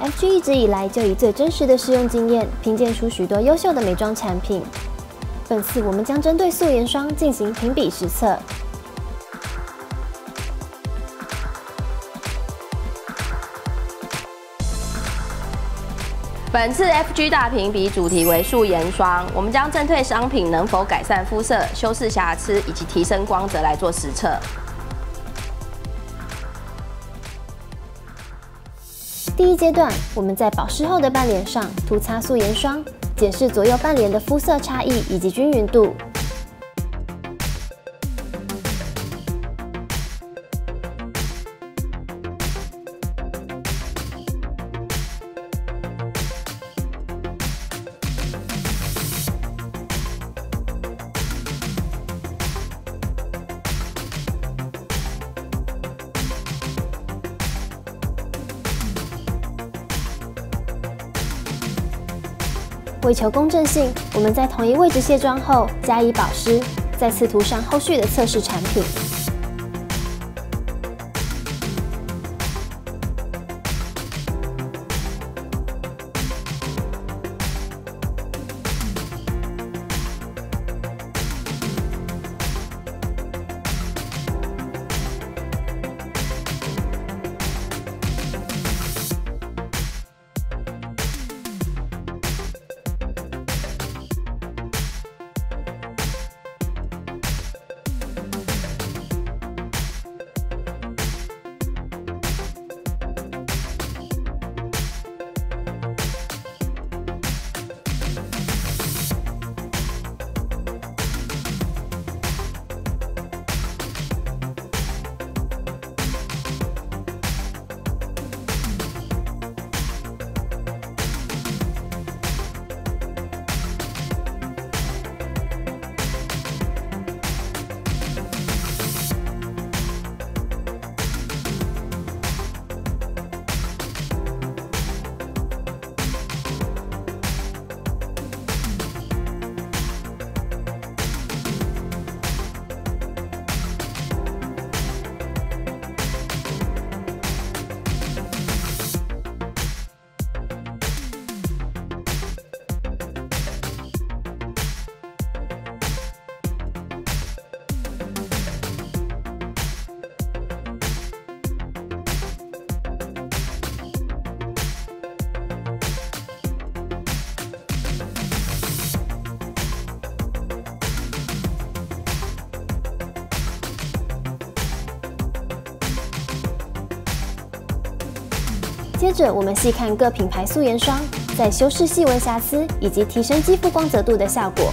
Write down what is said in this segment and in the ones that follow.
FG 一直以来就以最真实的试用经验，评鉴出许多优秀的美妆产品。本次我们将针对素颜霜进行评比实测。本次 FG 大评比主题为素颜霜，我们将针对商品能否改善肤色、修饰瑕疵以及提升光泽来做实测。第一阶段，我们在保湿后的半脸上涂擦素颜霜，检视左右半脸的肤色差异以及均匀度。为求公正性，我们在同一位置卸妆后加以保湿，再次涂上后续的测试产品。接着，我们细看各品牌素颜霜在修饰细纹瑕疵以及提升肌肤光泽度的效果。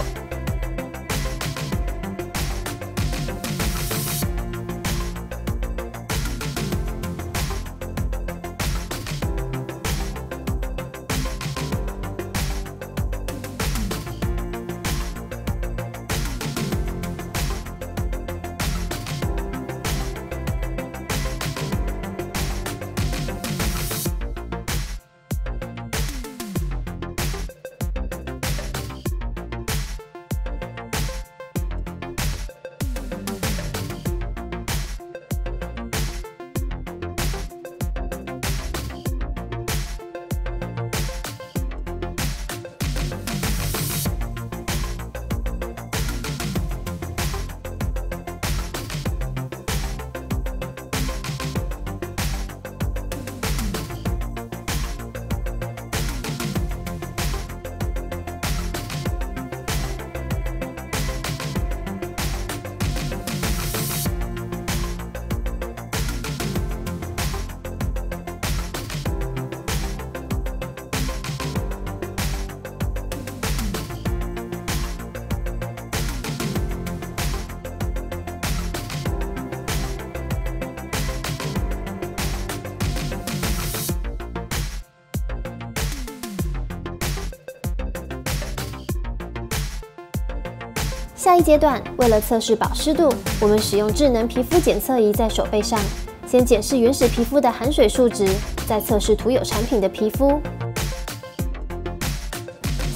下一阶段，为了测试保湿度，我们使用智能皮肤检测仪在手背上，先检视原始皮肤的含水数值，再测试涂有产品的皮肤。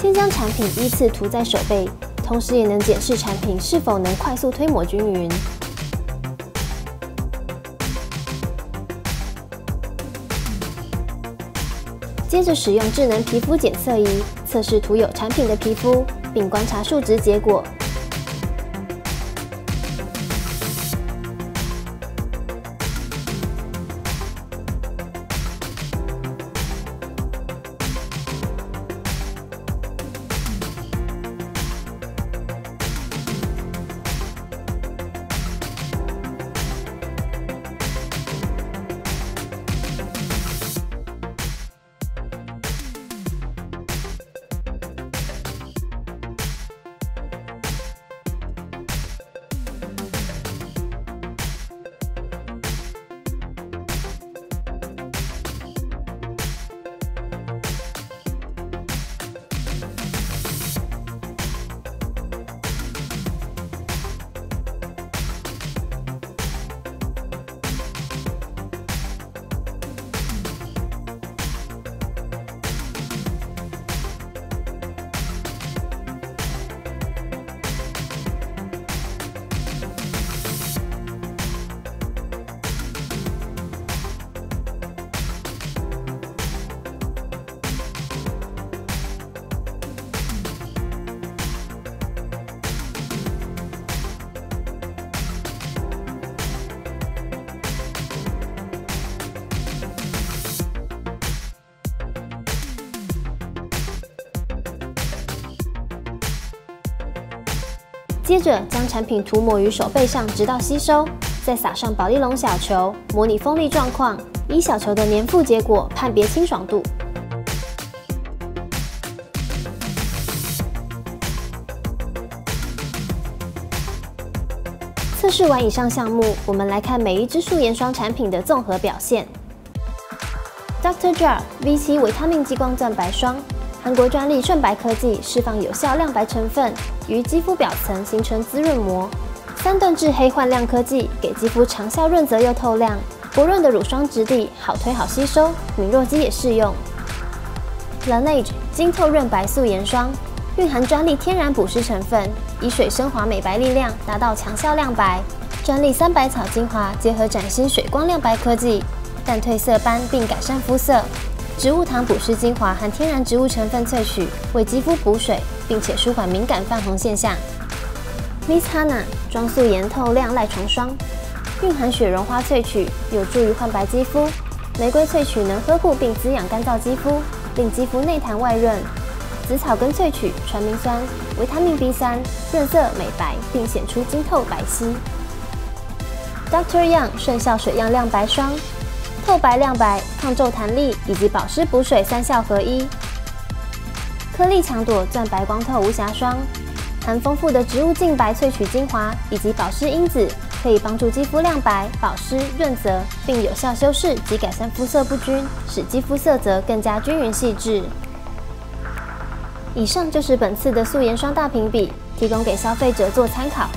先将产品依次涂在手背，同时也能检视产品是否能快速推抹均匀。接着使用智能皮肤检测仪测试涂有产品的皮肤，并观察数值结果。接着将产品涂抹于手背上，直到吸收，再撒上宝丽龙小球，模拟锋利状况，以小球的粘附结果判别清爽度。测试完以上项目，我们来看每一支素颜霜产品的综合表现。Dr. Jar V7 维他命激光钻白霜。韩国专利顺白科技释放有效亮白成分，于肌肤表层形成滋润膜。三段制黑焕亮科技给肌肤长效润泽又透亮，薄润的乳霜质地好推好吸收，敏弱肌也适用。Laneige 晶透润白素颜霜，蕴含专利天然补湿成分，以水升华美白力量，达到强效亮白。专利三百草精华结合崭新水光亮白科技，淡褪色斑并改善肤色。植物糖补湿精华含天然植物成分萃取，为肌肤补水，并且舒缓敏感泛红现象。Miss Hana 妆素颜透亮赖床霜，蕴含雪绒花萃取，有助于焕白肌肤。玫瑰萃取能呵护并滋养干燥肌肤，令肌肤内弹外润。紫草根萃取传明酸、维他命 B 三，润色美白并显出晶透白皙。Dr. Young 顺效水漾亮白霜。透白亮白、抗皱弹力以及保湿补水三效合一，颗粒强朵钻白光透无瑕霜，含丰富的植物净白萃取精华以及保湿因子，可以帮助肌肤亮白、保湿、润泽，并有效修饰及改善肤色不均，使肌肤色泽更加均匀细致。以上就是本次的素颜霜大评比，提供给消费者做参考。